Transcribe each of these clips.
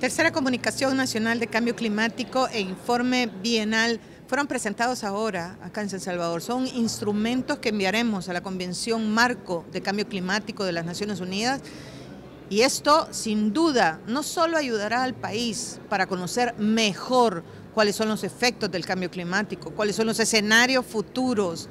Tercera Comunicación Nacional de Cambio Climático e Informe Bienal fueron presentados ahora acá en San Salvador. Son instrumentos que enviaremos a la Convención Marco de Cambio Climático de las Naciones Unidas y esto sin duda no solo ayudará al país para conocer mejor cuáles son los efectos del cambio climático, cuáles son los escenarios futuros,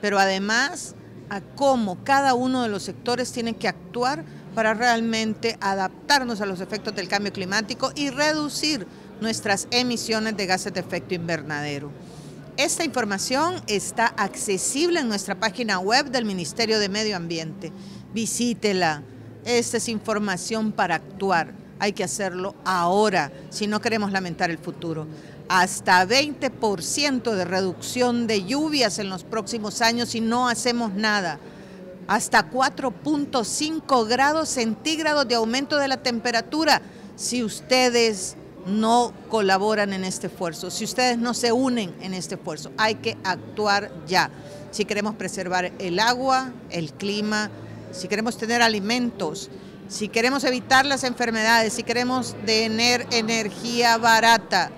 pero además a cómo cada uno de los sectores tiene que actuar para realmente adaptarnos a los efectos del cambio climático y reducir nuestras emisiones de gases de efecto invernadero. Esta información está accesible en nuestra página web del Ministerio de Medio Ambiente. Visítela. Esta es información para actuar. Hay que hacerlo ahora si no queremos lamentar el futuro. Hasta 20% de reducción de lluvias en los próximos años si no hacemos nada hasta 4.5 grados centígrados de aumento de la temperatura si ustedes no colaboran en este esfuerzo, si ustedes no se unen en este esfuerzo. Hay que actuar ya. Si queremos preservar el agua, el clima, si queremos tener alimentos, si queremos evitar las enfermedades, si queremos tener energía barata,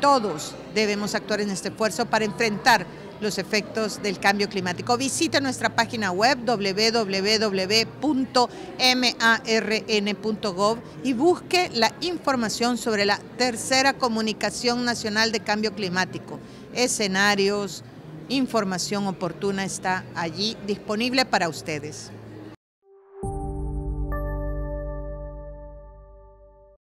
todos debemos actuar en este esfuerzo para enfrentar los efectos del cambio climático. Visite nuestra página web www.marn.gov y busque la información sobre la tercera comunicación nacional de cambio climático. Escenarios, información oportuna está allí disponible para ustedes.